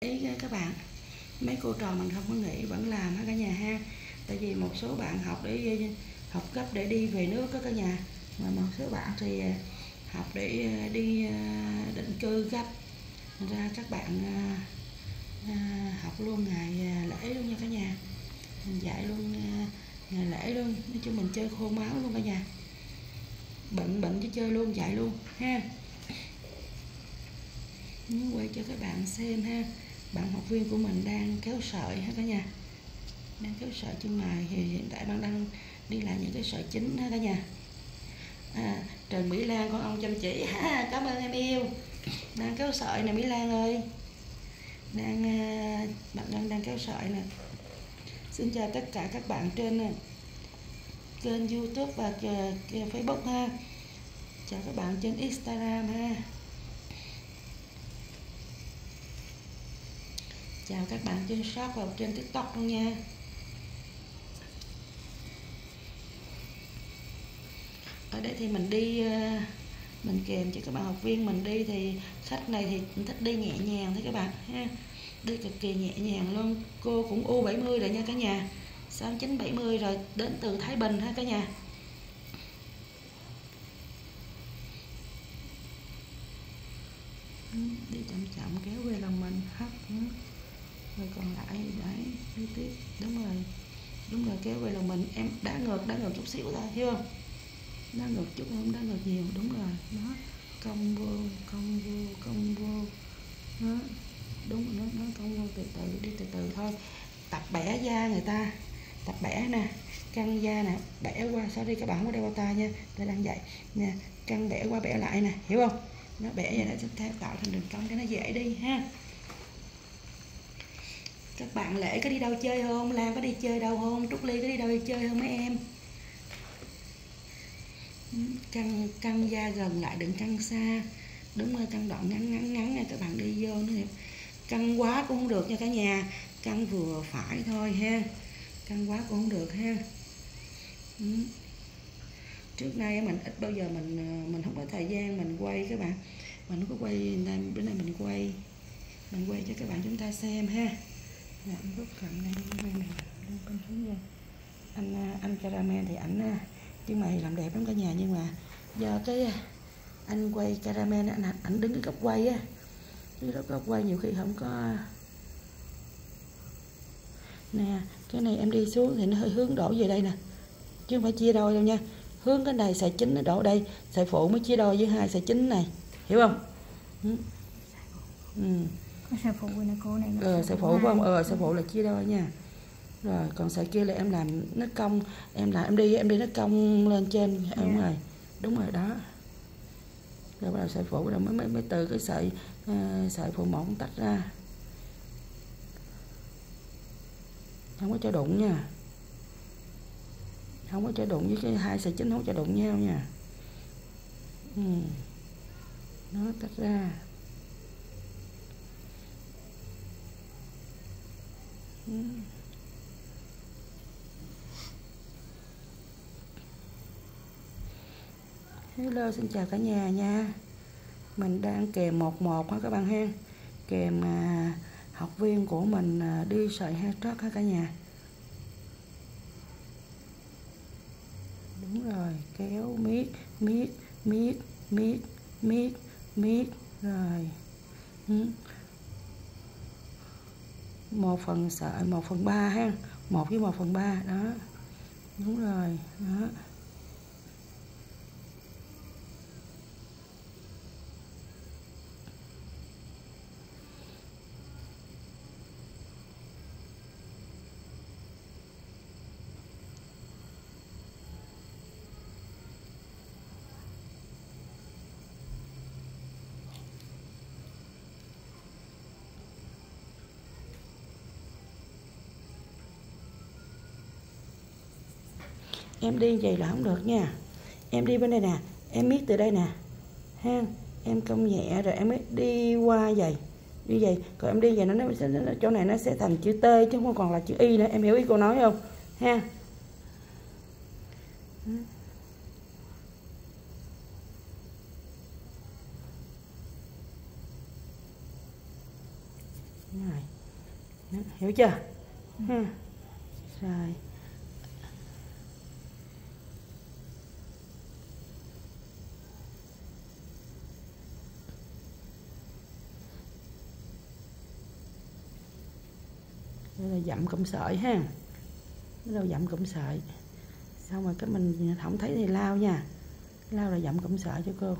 ý các bạn. Mấy cô trò mình không có nghỉ, vẫn làm ha cả nhà ha. Tại vì một số bạn học để học cấp để đi về nước đó cả nhà. Mà một số bạn thì à, học để à, đi à, định cư gấp. Ra các bạn học luôn ngày lễ luôn nha cả nhà. Mình dạy luôn ngày lễ luôn. Nói chung mình chơi khô máu luôn cả nhà. Bệnh bệnh chứ chơi luôn, dạy luôn, ha. Quay cho các bạn xem ha bạn học viên của mình đang kéo sợi ha cả nhà? Đang kéo sợi chân mày thì hiện tại bạn đang đi lại những cái sợi chính ha cả nhà? À, Trần Mỹ Lan con ông chăm chỉ. Ha cảm ơn em yêu. Đang kéo sợi nè Mỹ Lan ơi. Đang à, bạn đang đang kéo sợi nè. Xin chào tất cả các bạn trên à, kênh YouTube và à, Facebook ha. Chào các bạn trên Instagram ha. Chào các bạn trên shop và trên tiktok luôn nha. Ở đây thì mình đi ờ, mình kèm cho các bạn học viên mình đi thì khách này thì thích đi nhẹ nhàng thế các bạn ha. Đi cực kỳ nhẹ nhàng luôn. Cô cũng U70 rồi nha cả nhà. 6970 rồi đến từ Thái Bình ha cả nhà. Đi chậm chậm kéo về rồi còn lại đấy đi tiếp đúng rồi đúng rồi, kéo về là mình. Em đá ngược đá ngược chút xíu thôi hiểu không? Đá ngược chút không đá ngược nhiều, đúng rồi. Nó công vô công vô công vô. Nó đúng nó nó công vô từ từ, đi từ từ thôi. Tập bẻ da người ta. Tập bẻ nè, căng da nè, bẻ qua, sorry, các bạn không có đeo bao tay nha. Tôi đang dạy nè, căng bẻ qua, bẻ lại nè, hiểu không? Nó bẻ vậy nó sẽ tạo thành đường cong cho nó dễ đi ha các bạn lễ có đi đâu chơi không? Lan có đi chơi đâu không? Trúc ly có đi đâu chơi không mấy em? Ừ, căng căng da gần lại, đừng căng xa. Đúng rồi, căng đoạn ngắn ngắn ngắn nha, các bạn đi vô nữa căng quá cũng không được nha cả nhà. Căng vừa phải thôi ha. Căng quá cũng không được ha. Ừ. Trước nay mình ít bao giờ mình ờ, mình không có thời gian mình quay các bạn. Mình không có quay bữa nay mình quay. Mình quay cho các bạn chúng ta xem ha dạ, anh rút cầm đây bên này lên bên xuống nha anh à, anh caramel thì ảnh chứ à, mày làm đẹp lắm cả nhà nhưng mà do cái à, anh quay caramel anh ảnh đứng cái góc quay á. Cái góc quay nhiều khi không có nè cái này em đi xuống thì nó hơi hướng đổ về đây nè. Chứ không phải chia đôi đâu nha. Hướng cái này sợi chính nó đổ đây sợi phụ mới chia đôi với hai sợi chính này. Hiểu không? Ừ. ừ ừ. sợi phụ này cô này ờ sợi phụ không ờ sợi phụ là chia đôi nha. Rồi còn sợi kia là em làm nó cong em làm em đi em đi nó cong lên trên yeah. đúng rồi đúng rồi đó. Rồi bắt đầu sợi phụ rồi mới mới, mới từ cái sợi uh, sợi phụ một tách ra. Không có cho đụng nha. Không có cho đụng với cái hai sợi chính không cho đụng nhau nha. Ừ. nó tách ra Hello xin chào cả nhà nha. Mình đang kèm một một ha các bạn ha? Kèm à, học viên của mình à, đi sợi hai trót ha cả nhà? Đúng rồi kéo miết miết miết miết miết miết rồi. Ừ một phần sợi một phần ba ha. Một với một phần ba, đó. Đúng rồi, đó. Em đi vậy là không được nha. Em đi bên đây nè. Em biết từ đây nè. Ha em công nhẹ rồi em mới đi qua vậy. Đi vậy còn em đi vậy nó, nó, nó chỗ này nó sẽ thành chữ T chứ không còn là chữ Y nữa. Em hiểu ý cô nói không? Ha. Hiểu chưa? Ha. Rồi. Đây là dặm cụm sợi ha. Bắt đầu dặm cụm sợi. Xong rồi cái mình không thấy thì lao nha. Lao là dặm cụm sợi cho cô.